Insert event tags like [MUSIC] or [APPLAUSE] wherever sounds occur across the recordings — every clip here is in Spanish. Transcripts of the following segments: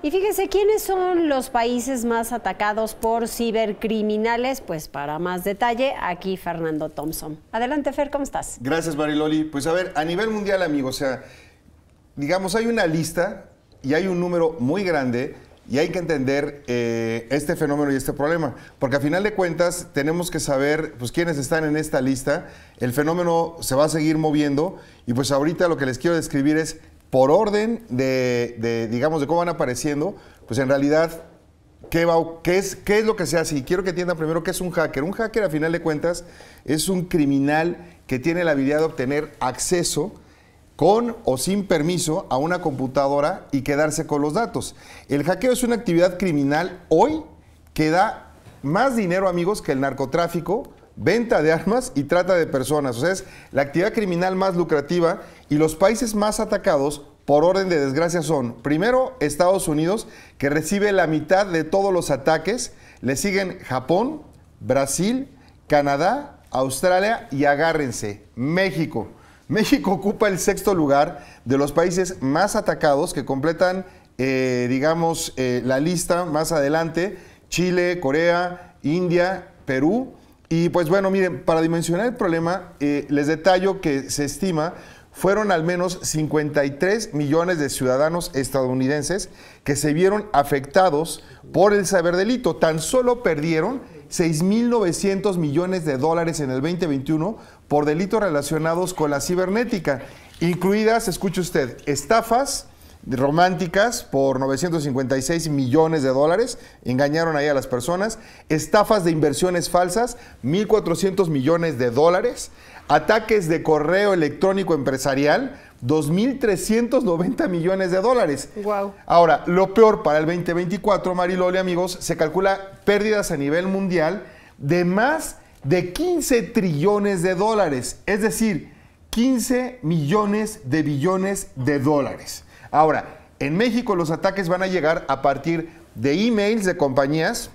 Y fíjese, ¿quiénes son los países más atacados por cibercriminales? Pues para más detalle, aquí Fernando Thompson. Adelante, Fer, ¿cómo estás? Gracias, Mariloli. Pues a ver, a nivel mundial, amigos, o sea, digamos, hay una lista y hay un número muy grande y hay que entender eh, este fenómeno y este problema, porque a final de cuentas tenemos que saber pues, quiénes están en esta lista, el fenómeno se va a seguir moviendo y pues ahorita lo que les quiero describir es por orden de, digamos, de cómo van apareciendo, pues en realidad, ¿qué, es, ¿qué es lo que se hace? Y quiero que entiendan primero qué es un hacker. Un hacker, a final de cuentas, es un criminal que tiene la habilidad de obtener acceso con o sin permiso a una computadora y quedarse con los datos. El hackeo es una actividad criminal hoy que da más dinero, amigos, que el narcotráfico, venta de armas y trata de personas. O sea, es la actividad criminal más lucrativa y los países más atacados por orden de desgracia son, primero, Estados Unidos, que recibe la mitad de todos los ataques, le siguen Japón, Brasil, Canadá, Australia y agárrense, México. México ocupa el sexto lugar de los países más atacados que completan, eh, digamos, eh, la lista más adelante, Chile, Corea, India, Perú. Y pues bueno, miren, para dimensionar el problema, eh, les detallo que se estima fueron al menos 53 millones de ciudadanos estadounidenses que se vieron afectados por el ciberdelito. Tan solo perdieron 6.900 millones de dólares en el 2021 por delitos relacionados con la cibernética, incluidas, escuche usted, estafas, románticas por 956 millones de dólares, engañaron ahí a las personas, estafas de inversiones falsas, 1.400 millones de dólares, ataques de correo electrónico empresarial, 2.390 millones de dólares. Wow. Ahora, lo peor para el 2024, Mariloli, amigos, se calcula pérdidas a nivel mundial de más de 15 trillones de dólares, es decir, 15 millones de billones de dólares. Ahora, en México los ataques van a llegar a partir de emails de compañías,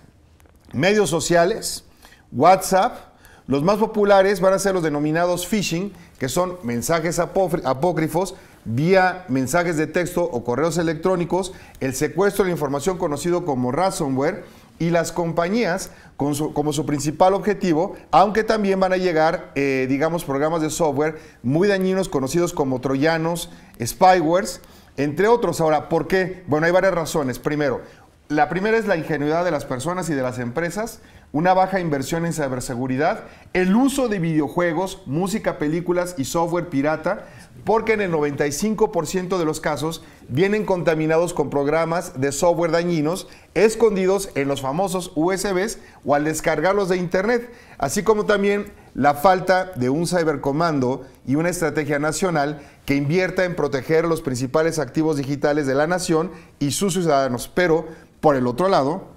medios sociales, WhatsApp. Los más populares van a ser los denominados phishing, que son mensajes apócrifos vía mensajes de texto o correos electrónicos, el secuestro de información conocido como ransomware y las compañías como su principal objetivo, aunque también van a llegar, eh, digamos, programas de software muy dañinos conocidos como troyanos, spywares, entre otros. Ahora, ¿por qué? Bueno, hay varias razones. Primero, la primera es la ingenuidad de las personas y de las empresas, una baja inversión en ciberseguridad, el uso de videojuegos, música, películas y software pirata, porque en el 95% de los casos vienen contaminados con programas de software dañinos escondidos en los famosos USBs o al descargarlos de Internet, así como también la falta de un cibercomando y una estrategia nacional que invierta en proteger los principales activos digitales de la nación y sus ciudadanos. Pero, por el otro lado,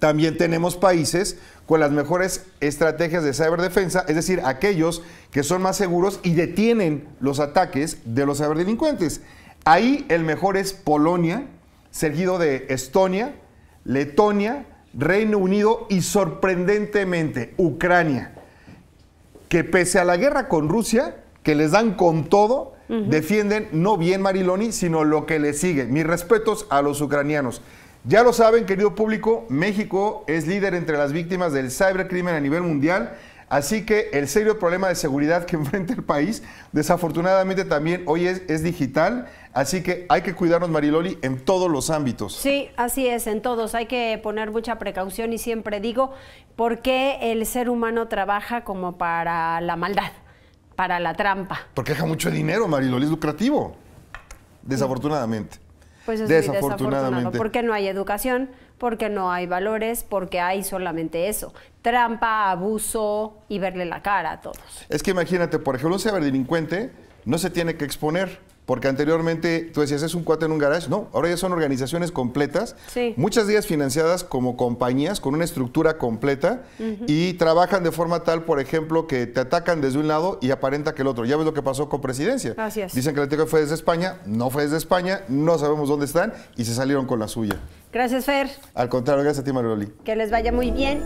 también tenemos países con las mejores estrategias de ciberdefensa, es decir, aquellos que son más seguros y detienen los ataques de los ciberdelincuentes. Ahí el mejor es Polonia, seguido de Estonia, Letonia, Reino Unido y sorprendentemente Ucrania, que pese a la guerra con Rusia, que les dan con todo, defienden no bien Mariloni, sino lo que le sigue. Mis respetos a los ucranianos. Ya lo saben, querido público, México es líder entre las víctimas del cibercrimen a nivel mundial. Así que el serio problema de seguridad que [LAUGHS] enfrenta el país, desafortunadamente también hoy es, es, digital, así que hay que cuidarnos, Mariloli, en todos los ámbitos. Sí, así es, en todos. Hay que poner mucha precaución y siempre digo, ¿por qué el ser humano trabaja como para la maldad? para la trampa. Porque deja mucho dinero, Mariloli, es lucrativo. Desafortunadamente. Pues es desafortunadamente. Porque no hay educación, porque no hay valores, porque hay solamente eso. Trampa, abuso y verle la cara a todos. Es que imagínate, por ejemplo, un ciberdelincuente no se tiene que exponer porque anteriormente tú decías, es un cuate en un garage. No, ahora ya son organizaciones completas, muchas días financiadas como compañías con una estructura completa y trabajan de forma tal, por ejemplo, que te atacan desde un lado y aparenta que el otro. Ya ves lo que pasó con presidencia. Así es. Dicen que el ataque fue desde España, no fue desde España, no sabemos dónde están y se salieron con la suya. Gracias, Fer. Al contrario, gracias a ti, Maroli. Que les vaya muy bien.